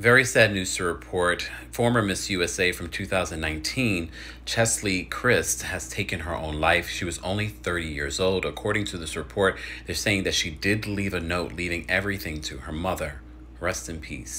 Very sad news to report. Former Miss USA from 2019, Cheslie Kryst, has taken her own life. She was only 30 years old. According to this report, they're saying that she did leave a note leaving everything to her mother. Rest in peace.